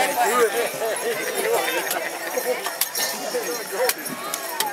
Good.